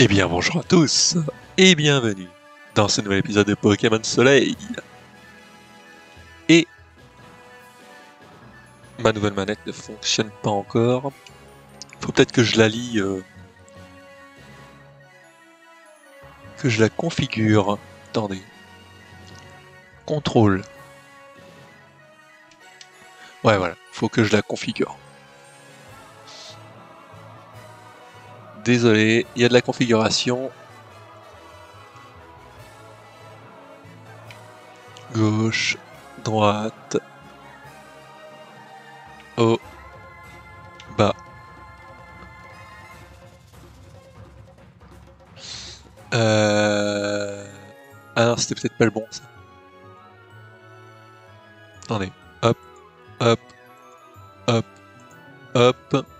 Eh bien bonjour à tous et bienvenue dans ce nouvel épisode de Pokémon Soleil. Et ma nouvelle manette ne fonctionne pas encore. Faut peut-être que je la lie, euh, que je la configure. Attendez. Contrôle. Ouais voilà, faut que je la configure. Désolé, il y a de la configuration. Gauche, droite, haut, bas. Euh... Ah c'était peut-être pas le bon ça. Attendez, hop, hop, hop, hop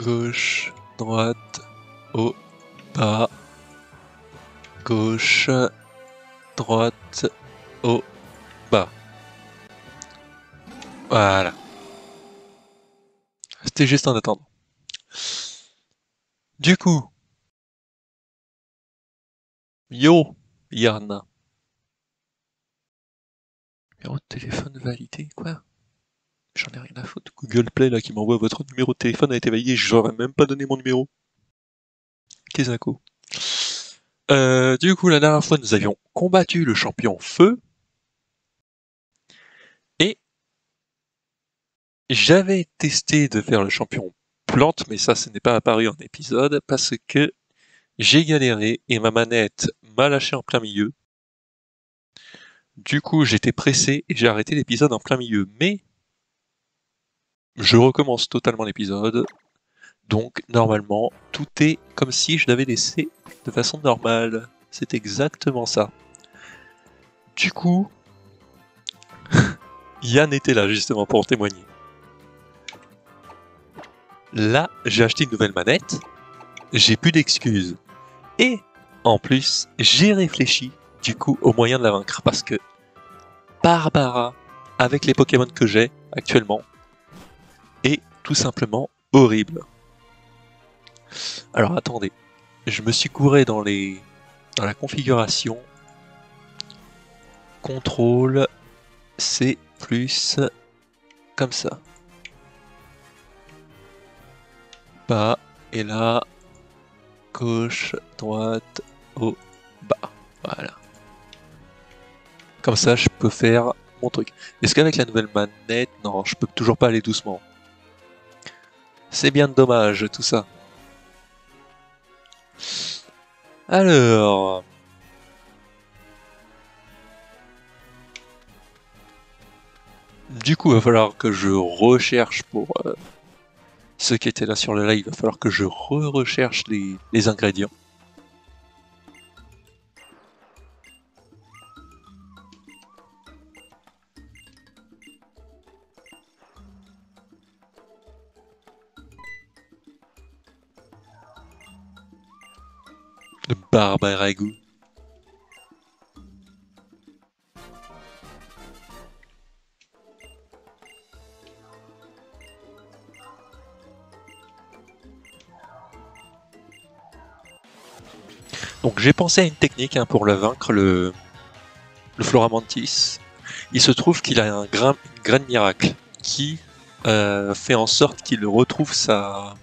gauche, droite, haut, bas, gauche, droite, haut, bas. Voilà. C'était juste en attendant. Du coup, yo, Yarna. Numéro de téléphone validé, quoi J'en ai rien à foutre. Google Play là qui m'envoie votre numéro de téléphone a été validé, je n'aurais même pas donné mon numéro. Qu'est-ce euh, Du coup, la dernière fois, nous avions combattu le champion feu. Et j'avais testé de faire le champion plante, mais ça, ce n'est pas apparu en épisode parce que j'ai galéré et ma manette m'a lâché en plein milieu. Du coup, j'étais pressé et j'ai arrêté l'épisode en plein milieu. Mais je recommence totalement l'épisode. Donc normalement, tout est comme si je l'avais laissé de façon normale. C'est exactement ça. Du coup, Yann était là justement pour témoigner. Là, j'ai acheté une nouvelle manette, j'ai plus d'excuses. Et en plus, j'ai réfléchi du coup au moyen de la vaincre parce que Barbara, avec les Pokémon que j'ai actuellement, est tout simplement horrible. Alors attendez, je me suis couré dans les dans la configuration contrôle C plus comme ça. Bas et là gauche, droite, haut, bas. Voilà. Comme ça, je peux faire mon truc. Est-ce qu'avec la nouvelle manette, non, je peux toujours pas aller doucement. C'est bien dommage tout ça. Alors... Du coup, il va falloir que je recherche pour euh, ceux qui étaient là sur le live, il va falloir que je re-recherche les ingrédients. Goût. Donc j'ai pensé à une technique hein, pour le vaincre, le, le Floramantis. Il se trouve qu'il a un grain, une graine miracle qui euh, fait en sorte qu'il retrouve sa,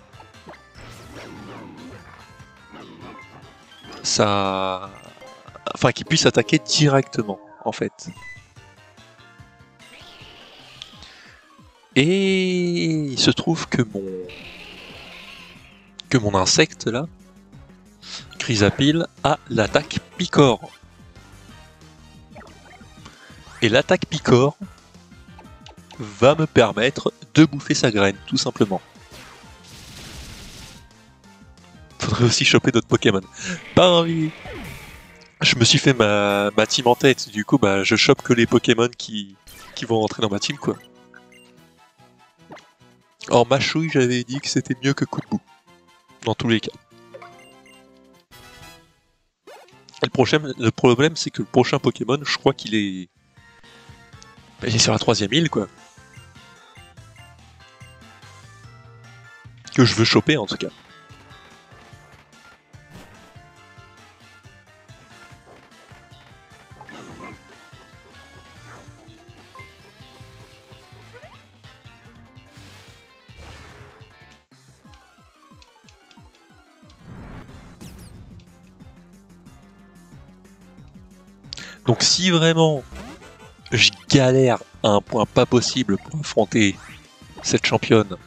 ça, enfin, qu'il puisse attaquer directement, en fait. Et il se trouve que mon que mon insecte là, Chrysapile, a l'attaque Picor. Et l'attaque Picor va me permettre de bouffer sa graine, tout simplement. Aussi choper d'autres Pokémon. Pas envie. Je me suis fait ma, ma team en tête, du coup bah je chope que les Pokémon qui, qui vont rentrer dans ma team quoi. Or Machouille j'avais dit que c'était mieux que coup de bout. Dans tous les cas. le, prochain, le problème c'est que le prochain Pokémon, je crois qu'il est... Il est sur la troisième île quoi. Que je veux choper en tout cas. Si vraiment je galère à un point pas possible pour affronter cette championne,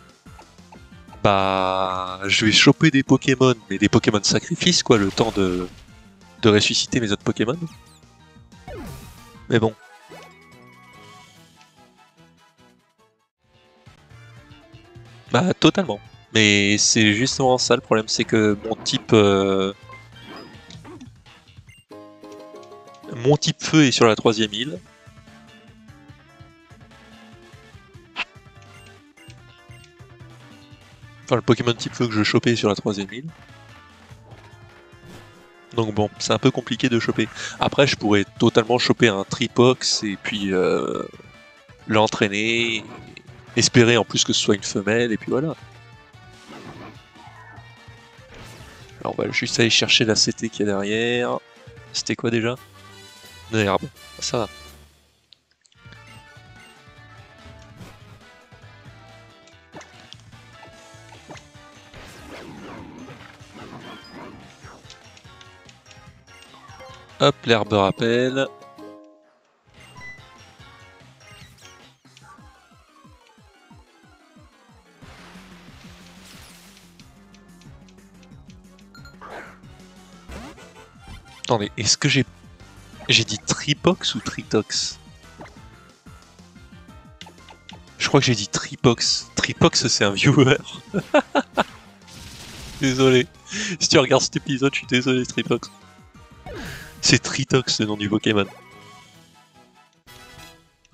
bah je vais choper des Pokémon, mais des Pokémon sacrifice quoi, le temps de, de ressusciter mes autres Pokémon. Mais bon. Bah totalement. Mais c'est justement ça le problème, c'est que mon type... euh, Mon type feu est sur la troisième île. Enfin, le Pokémon type feu que je chopais est sur la troisième île. Donc bon, c'est un peu compliqué de choper. Après, je pourrais totalement choper un Tripox et puis euh, l'entraîner, espérer en plus que ce soit une femelle, et puis voilà. Alors on va juste aller chercher la CT qui est derrière. C'était quoi déjà? Une herbe. Ça va. Hop, l'herbe rappel. Attendez, est-ce que j'ai... J'ai dit Tripox ou Tritox Je crois que j'ai dit Tripox. Tripox, c'est un viewer. désolé. Si tu regardes cet épisode, je suis désolé, Tripox. C'est Tritox le nom du Pokémon.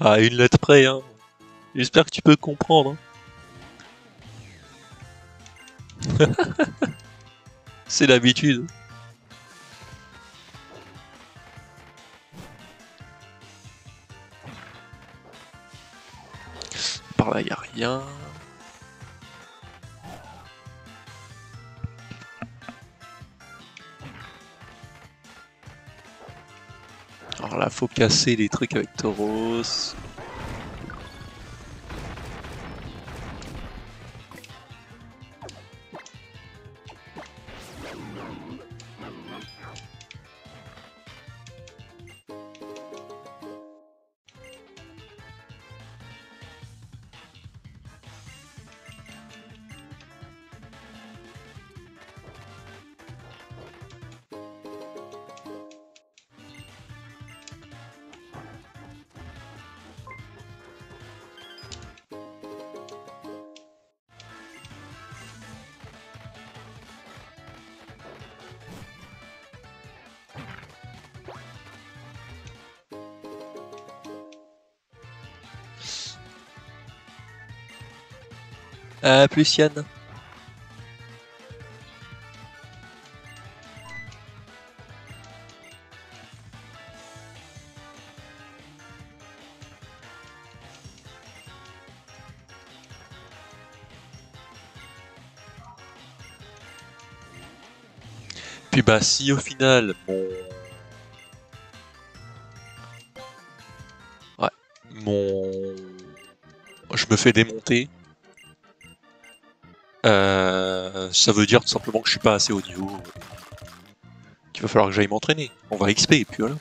Ah, une lettre près, hein. J'espère que tu peux comprendre. hein. C'est l'habitude. Alors là, faut casser les trucs avec Tauros. Plus. Puis bah si au final mon mon je me fais démonter euh, ça veut dire tout simplement que je suis pas assez haut niveau qu'il va falloir que j'aille m'entraîner on va XP et puis voilà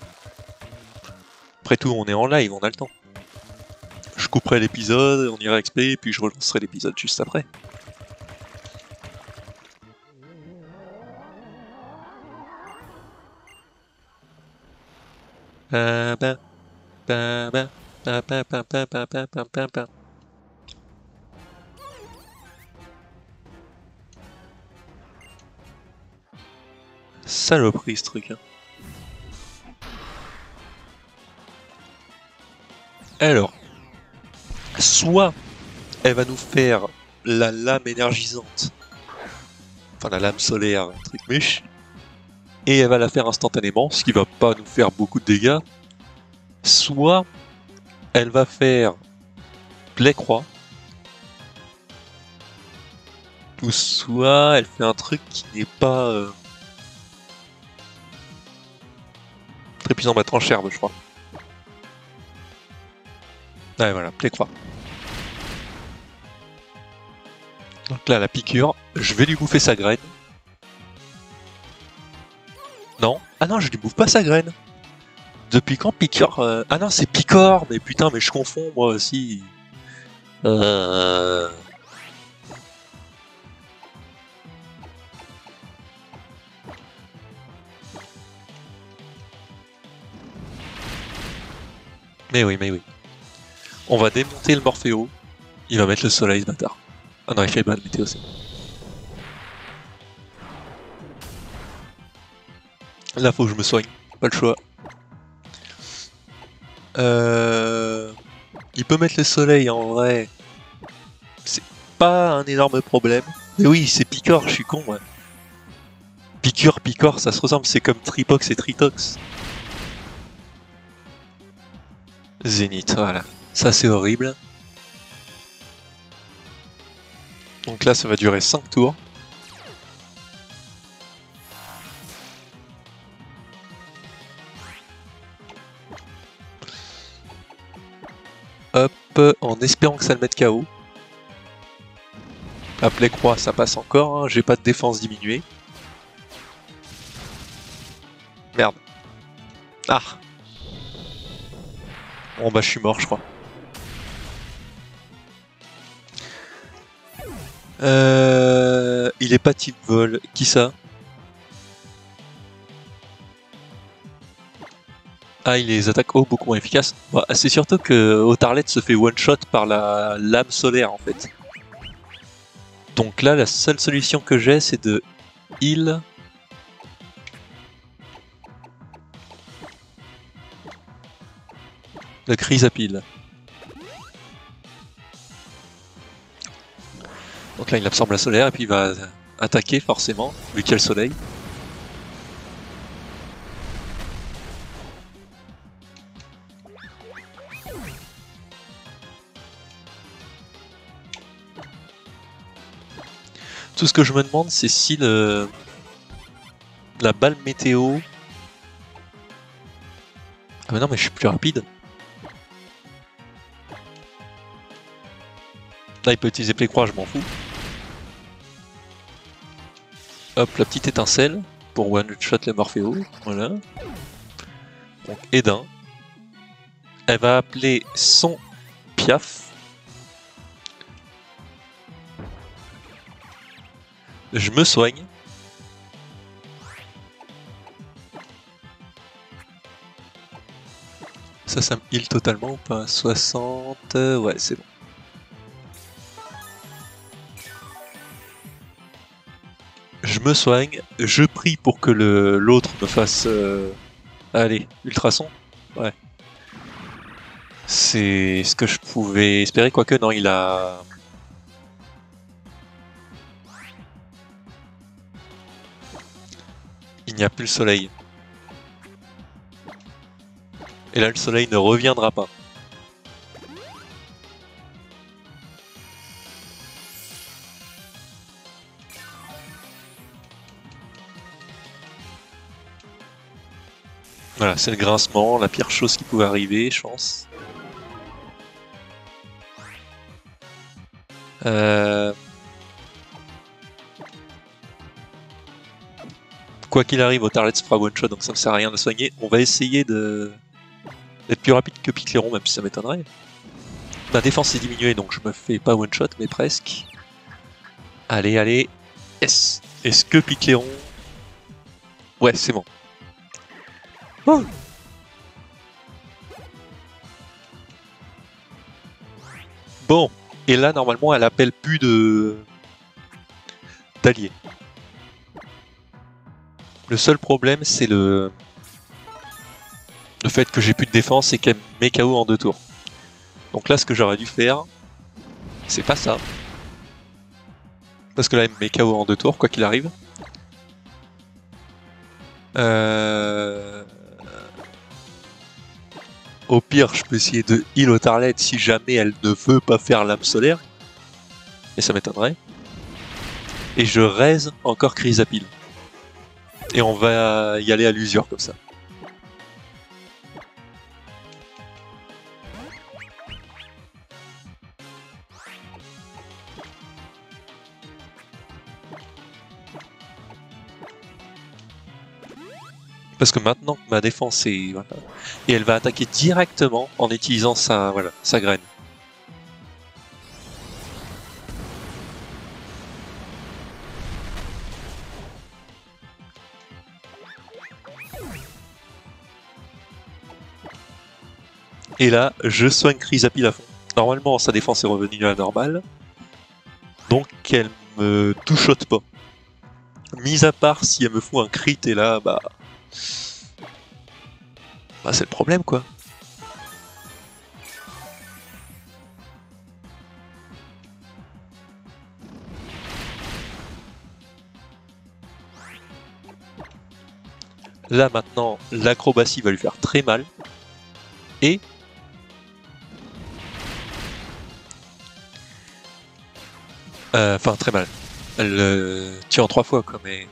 après tout on est en live on a le temps je couperai l'épisode on ira XP et puis je relancerai l'épisode juste après Saloperie ce truc. hein. Alors, soit elle va nous faire la lame énergisante, enfin la lame solaire, un truc mèche, et elle va la faire instantanément, ce qui va pas nous faire beaucoup de dégâts. Soit elle va faire plaie croix, ou soit elle fait un truc qui n'est pas euh, puissant, bah tranche herbe, je crois. Ouais, voilà, plaie croix. Donc là, la piqûre, je vais lui bouffer sa graine. Non Ah non, je lui bouffe pas sa graine. Depuis quand Picor euh, Ah non, c'est Picor, mais putain, mais je confonds moi aussi. Euh... Mais oui, mais oui. On va démonter le Morphéo. Il va mettre le soleil, ce bâtard. Ah non, il fait mal, météo, bon. Là, faut que je me soigne. Pas le choix. Euh... Il peut mettre le soleil en vrai. C'est pas un énorme problème. Mais oui, c'est Picor, je suis con, ouais. Picor, ça se ressemble, c'est comme Tripox et Tritox. Zénith, voilà. Ça, c'est horrible. Donc là, ça va durer 5 tours. Hop, en espérant que ça le mette KO. Appelé croix, ça passe encore, hein. j'ai pas de défense diminuée. Merde. Ah Bon bah je suis mort je crois. Euh, il est pas type vol. Qui ça? Ah, il les attaque haut beaucoup moins efficaces. C'est surtout que Otarlet se fait one shot par la lame solaire en fait. Donc là, la seule solution que j'ai, c'est de heal. Le crise à pile. Donc là, il absorbe la solaire et puis il va attaquer forcément, vu qu'il y a le soleil. Tout ce que je me demande, c'est si le... la balle météo... Ah mais non, mais je suis plus rapide. Là, il peut utiliser Playcroix, je m'en fous. Hop, la petite étincelle pour one-shot les Morphéo. Voilà. Donc, Edin. Elle va appeler son Piaf. Je me soigne. Ça, ça me heal totalement ou pas? 60... Ouais, c'est bon. Me soigne, je prie pour que l'autre me fasse... Euh... Allez, ultrason Ouais. C'est ce que je pouvais espérer, quoique non, il a... il n'y a plus le soleil. Et là, le soleil ne reviendra pas. Voilà, c'est le grincement, la pire chose qui pouvait arriver, pense. Euh... quoi qu'il arrive, Otarlet se fera one shot, donc ça ne sert à rien de soigner. On va essayer de d'être plus rapide que Picléron, même si ça m'étonnerait. Ma défense est diminuée, donc je me fais pas one shot, mais presque. Allez, allez. Yes Est-ce que Picléron... Ouais, c'est bon. Oh bon, et là, normalement, elle appelle plus de... d'alliés. Le seul problème, c'est le... le fait que j'ai plus de défense et qu'elle met KO en deux tours. Donc là, ce que j'aurais dû faire, c'est pas ça. Parce que là, elle me met KO en deux tours, quoi qu'il arrive. Euh... Au pire, je peux essayer de heal au Tarlet si jamais elle ne veut pas faire l'âme solaire. Mais ça m'étonnerait. Et je raise encore Chrysapile. Et on va y aller à l'usure comme ça. Parce que maintenant ma défense est... Et elle va attaquer directement en utilisant sa, voilà, sa graine. Et là, je soigne Chrysapil à fond. Normalement, sa défense est revenue à la normale. Donc, elle me touchote pas. Mis à part si elle me fout un crit, et là, bah... Bah, c'est le problème, quoi. Là, maintenant, l'acrobatie va lui faire très mal. Et Euh, enfin, très mal. Elle euh, en trois fois, quoi, mais...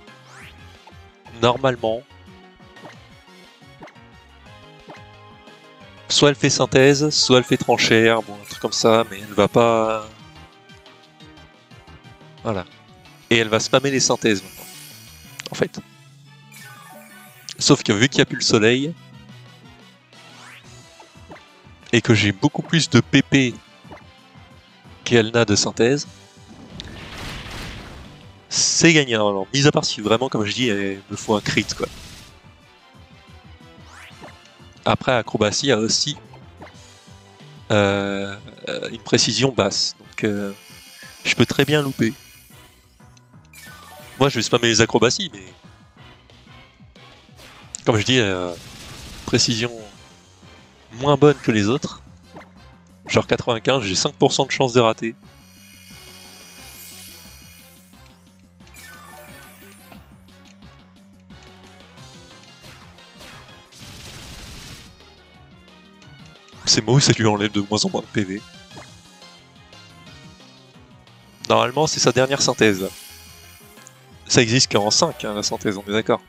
Normalement... Soit elle fait synthèse, soit elle fait tranchère, bon, un truc comme ça, mais elle va pas... Voilà. Et elle va spammer les synthèses, maintenant. En fait. Sauf que vu qu'il n'y a plus le soleil, et que j'ai beaucoup plus de PP qu'elle n'a de synthèse, c'est gagnant. Alors, mis à part si vraiment, comme je dis, il me faut un crit, quoi. Après, acrobatie a aussi euh, une précision basse, donc euh, je peux très bien louper. Moi, je vais spammer les acrobaties, mais comme je dis, euh, précision moins bonne que les autres. Genre 95, j'ai 5% de chance de rater. C'est mots, ça lui enlève de moins en moins de PV. Normalement, c'est sa dernière synthèse. Ça existe qu'en 5, hein, la synthèse, on est d'accord.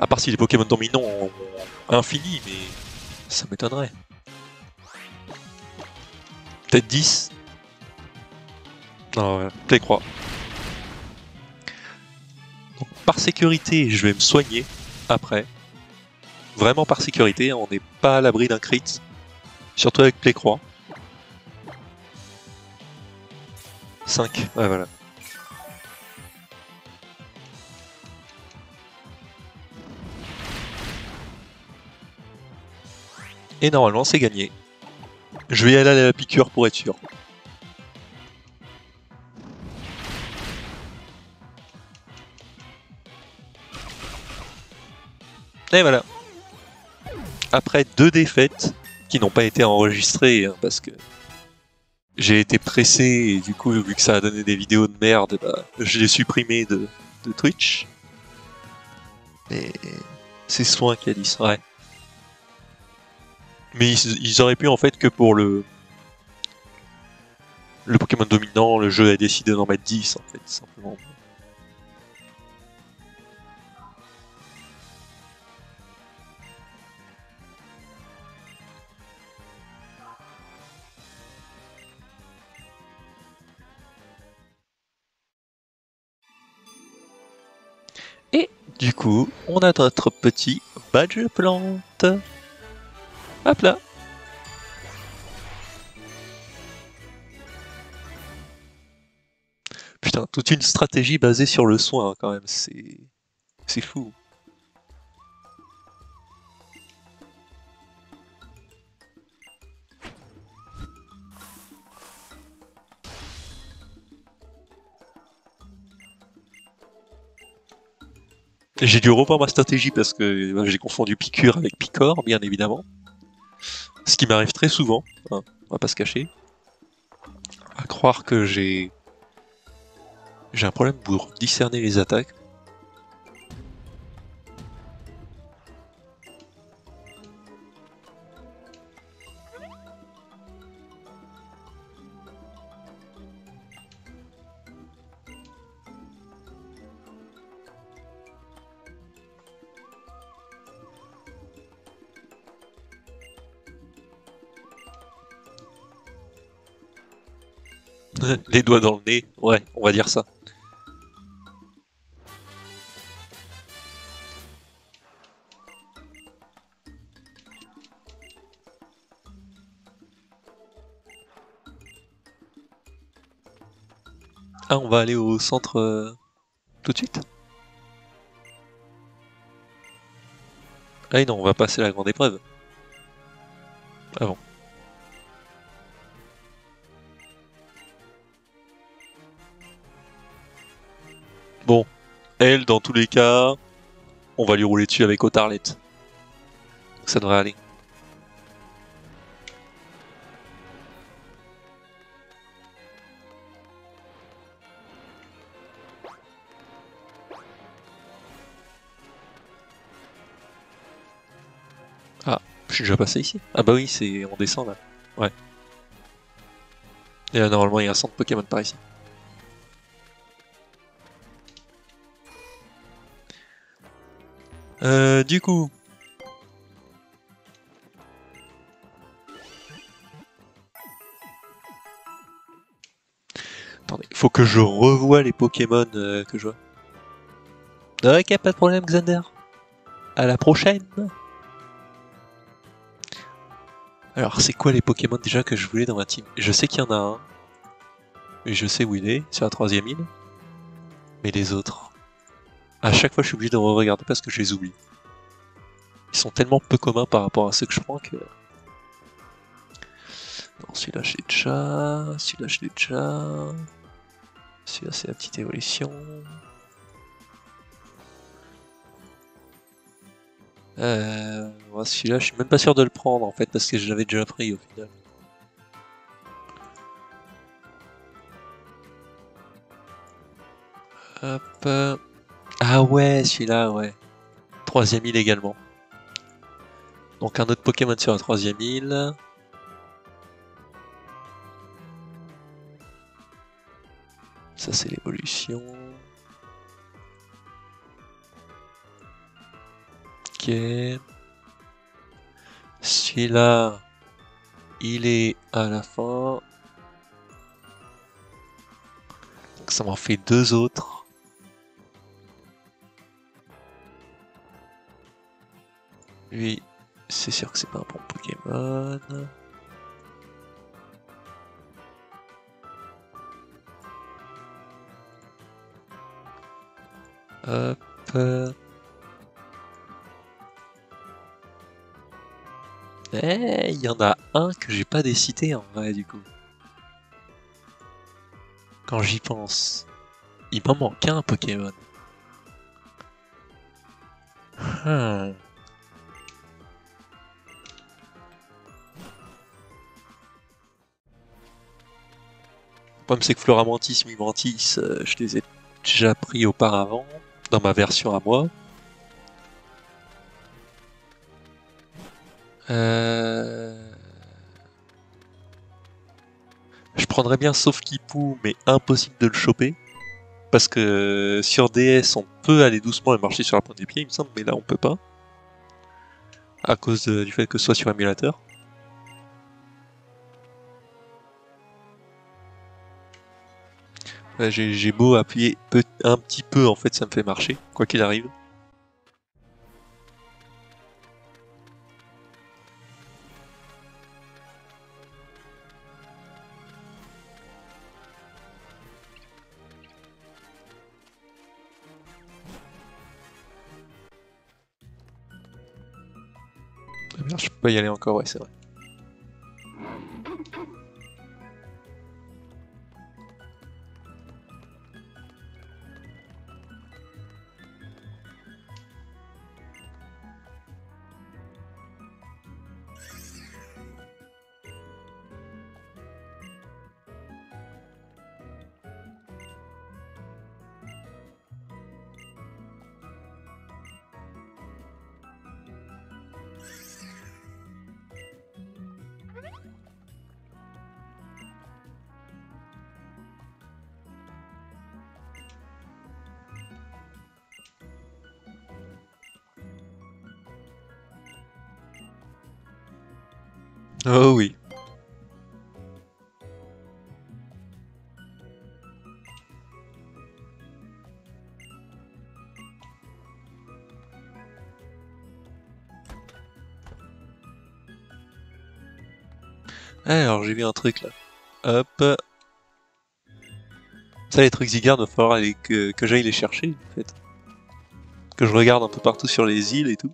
À part si les Pokémon dominants ont infini, mais ça m'étonnerait. Peut-être 10 Non, ouais, peut-être crois. Par sécurité, je vais me soigner après vraiment par sécurité, on n'est pas à l'abri d'un crit, surtout avec Playcroix. 5, ouais voilà. Et normalement c'est gagné. Je vais aller à la piqûre pour être sûr. Et voilà après deux défaites qui n'ont pas été enregistrées hein, parce que j'ai été pressé et du coup vu que ça a donné des vidéos de merde, bah, je l'ai supprimé de, Twitch. Mais c'est Soin qui a dit ouais. Mais ils, auraient pu en fait que pour le le Pokémon dominant, le jeu a décidé d'en mettre 10 en fait, simplement. Du coup, on a notre petit badge plante. Hop là. Putain, toute une stratégie basée sur le soin quand même, c'est... C'est fou. J'ai dû revoir ma stratégie parce que j'ai confondu piqûre avec picor, bien évidemment. Ce qui m'arrive très souvent, hein, on va pas se cacher. À croire que j'ai... J'ai un problème pour discerner les attaques. les doigts dans le nez, ouais, on va dire ça. Ah, on va aller au centre euh, tout de suite? Ah non, on va passer la grande épreuve. Ah bon. Bon, elle, dans tous les cas, on va lui rouler dessus avec Otarlet. Donc ça devrait aller. Ah, je suis déjà passé ici Ah bah oui, c'est on descend là. Ouais. Et là, normalement, il y a un centre Pokémon par ici. Euh, du coup... Attendez, faut que je revoie les Pokémon euh, que je vois. Ok, pas de problème Xander. À la prochaine Alors, c'est quoi les Pokémon déjà que je voulais dans ma team? Je sais qu'il y en a un. Et je sais où il est, sur la troisième île. Mais les autres... À chaque fois, je suis obligé de re-regarder parce que je les oublie. Ils sont tellement peu communs par rapport à ceux que je prends que... Bon, celui-là, je l'ai déjà... Celui-là, je l'ai déjà... Celui-là, c'est la petite évolution... Euh, celui-là, je suis même pas sûr de le prendre en fait parce que je l'avais déjà pris au final. Hop. Ah ouais, celui-là, ouais. Troisième île également. Donc un autre Pokémon sur la troisième île. Ça c'est l'évolution. Ok. Celui-là, il est à la fin. Donc ça m'en fait deux autres. Lui, c'est sûr que c'est pas un bon Pokémon. Hop. Eh, il y en a un que j'ai pas décidé en vrai du coup. Quand j'y pense, il m'en manque un Pokémon. Hmm. Problème c'est que Floramantis, Mimantis, euh, je les ai déjà pris auparavant, dans ma version à moi. Euh... Je prendrais bien sauf Kipou, mais impossible de le choper. Parce que sur DS, on peut aller doucement et marcher sur la pointe des pieds, il me semble, mais là on peut pas. À cause du fait que ce soit sur émulateur. J'ai beau appuyer un petit peu, en fait, ça me fait marcher, quoi qu'il arrive. Ah je peux pas y aller encore, ouais, c'est vrai. Oh oui. Alors j'ai vu un truc là. Hop. Ça, les trucs Zygarde, il va falloir aller que j'aille les chercher, en fait. Que je regarde un peu partout sur les îles et tout.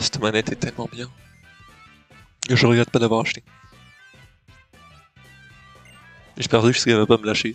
Cette manette est tellement bien. Je regrette pas d'avoir acheté. J'espère juste qu'elle va pas me lâcher.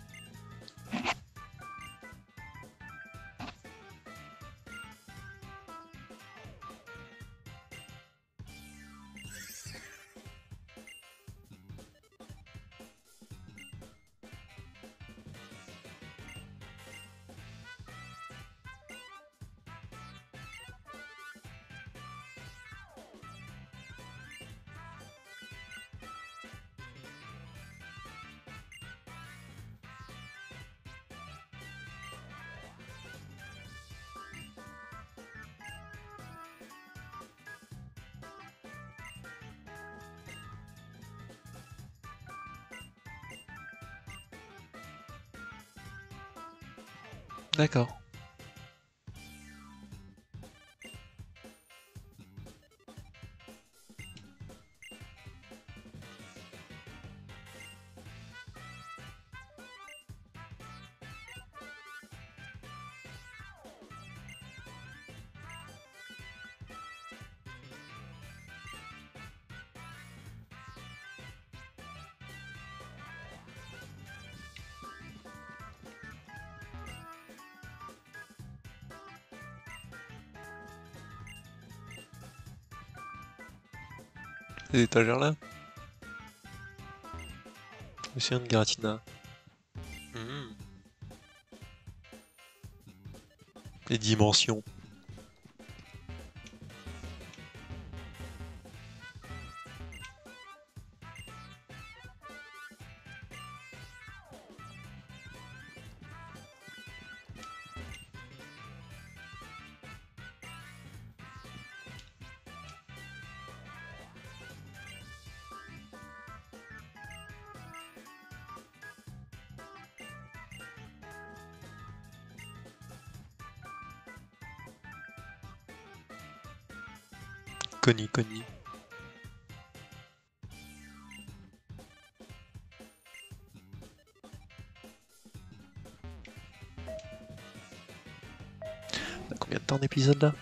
D'accord. Ces étagères là Lucien de Garatina. Hmm. Les dimensions. Connie, Connie. On a combien de temps d'épisode là?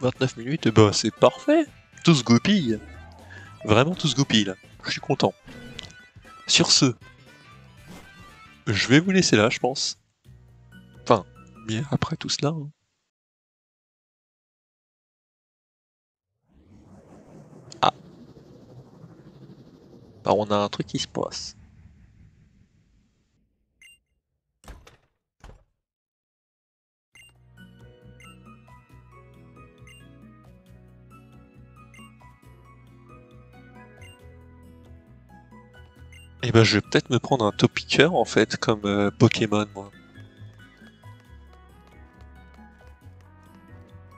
29 minutes, et bah c'est parfait Tout se Vraiment tout se là, je suis content. Sur ce, je vais vous laisser là, je pense. Enfin, bien après tout cela. hein. Bah, on a un truc qui se passe. Et ben je vais peut-être me prendre un topiqueur en fait comme euh, Pokémon moi.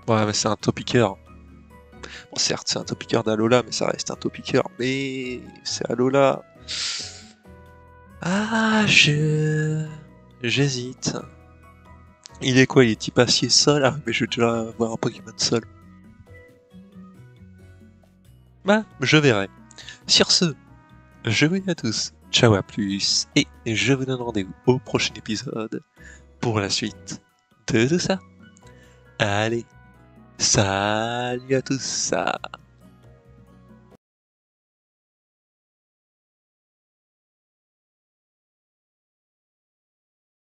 Ouais mais c'est un topiqueur. Bon certes c'est un topiqueur d'Alola mais ça reste un topiqueur. Mais c'est Alola. Ah je... J'hésite. Il est quoi Il est type acier sol Ah mais je vais déjà avoir un Pokémon sol. Bah je verrai. Sur ce, je vous dis à tous, ciao à plus, et je vous donne rendez-vous au prochain épisode pour la suite de tout ça. Allez, Salut à tous.